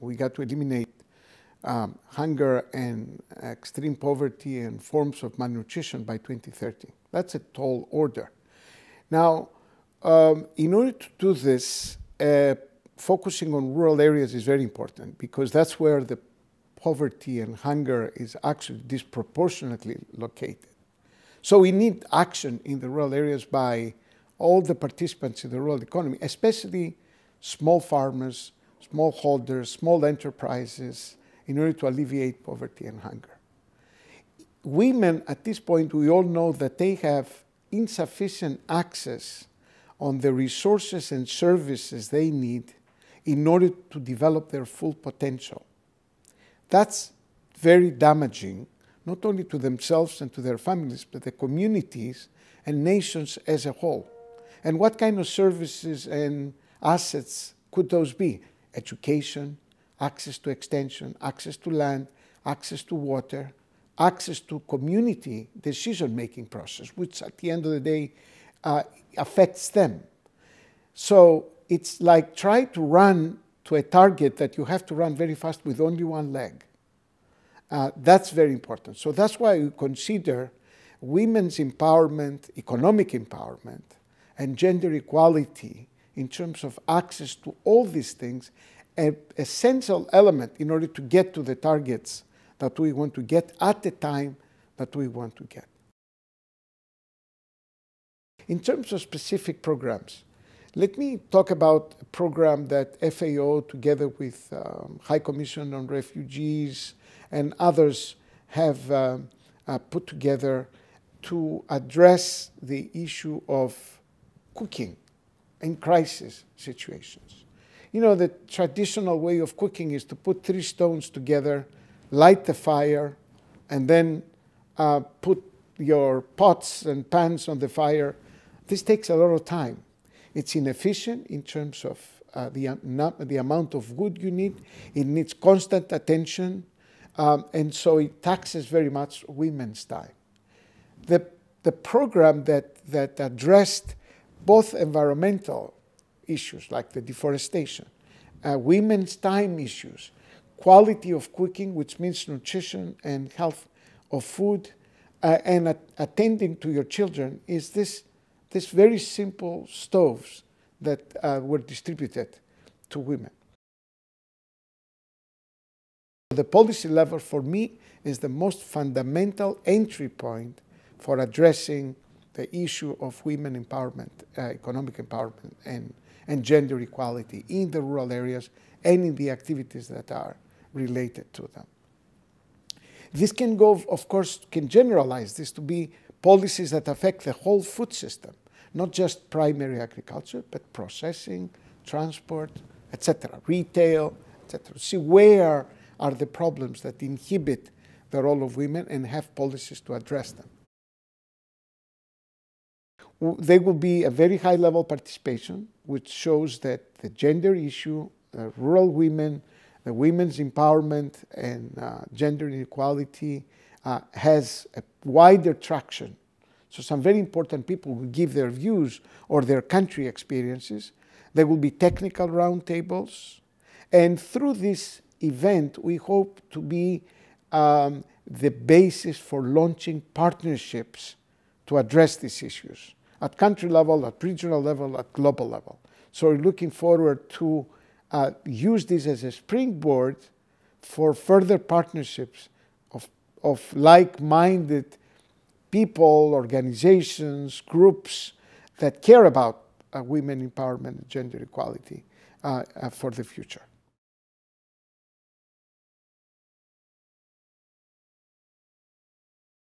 We got to eliminate um, hunger and extreme poverty and forms of malnutrition by 2030. That's a tall order. Now, um, in order to do this, uh, focusing on rural areas is very important because that's where the poverty and hunger is actually disproportionately located. So we need action in the rural areas by all the participants in the rural economy, especially small farmers, smallholders, small enterprises, in order to alleviate poverty and hunger. Women, at this point, we all know that they have insufficient access on the resources and services they need in order to develop their full potential. That's very damaging, not only to themselves and to their families, but the communities and nations as a whole. And what kind of services and assets could those be? Education, access to extension, access to land, access to water, access to community decision-making process, which at the end of the day uh, affects them. So it's like try to run to a target that you have to run very fast with only one leg. Uh, that's very important. So that's why we consider women's empowerment, economic empowerment, and gender equality in terms of access to all these things an essential element in order to get to the targets that we want to get at the time that we want to get. In terms of specific programs, let me talk about a program that FAO, together with um, High Commission on Refugees and others, have uh, uh, put together to address the issue of cooking in crisis situations. You know, the traditional way of cooking is to put three stones together, light the fire, and then uh, put your pots and pans on the fire. This takes a lot of time. It's inefficient in terms of uh, the, the amount of wood you need. It needs constant attention, um, and so it taxes very much women's time. The, the program that, that addressed both environmental issues like the deforestation, uh, women's time issues, quality of cooking, which means nutrition and health of food, uh, and at, attending to your children is this, this very simple stoves that uh, were distributed to women. The policy level for me is the most fundamental entry point for addressing the issue of women empowerment, uh, economic empowerment, and, and gender equality in the rural areas and in the activities that are related to them. This can go, of course, can generalize this to be policies that affect the whole food system, not just primary agriculture, but processing, transport, etc., retail, etc. See where are the problems that inhibit the role of women and have policies to address them there will be a very high level participation, which shows that the gender issue, uh, rural women, the women's empowerment and uh, gender inequality uh, has a wider traction. So some very important people will give their views or their country experiences. There will be technical roundtables. And through this event, we hope to be um, the basis for launching partnerships to address these issues at country level, at regional level, at global level. So we're looking forward to uh, use this as a springboard for further partnerships of, of like-minded people, organizations, groups that care about uh, women empowerment and gender equality uh, uh for the future.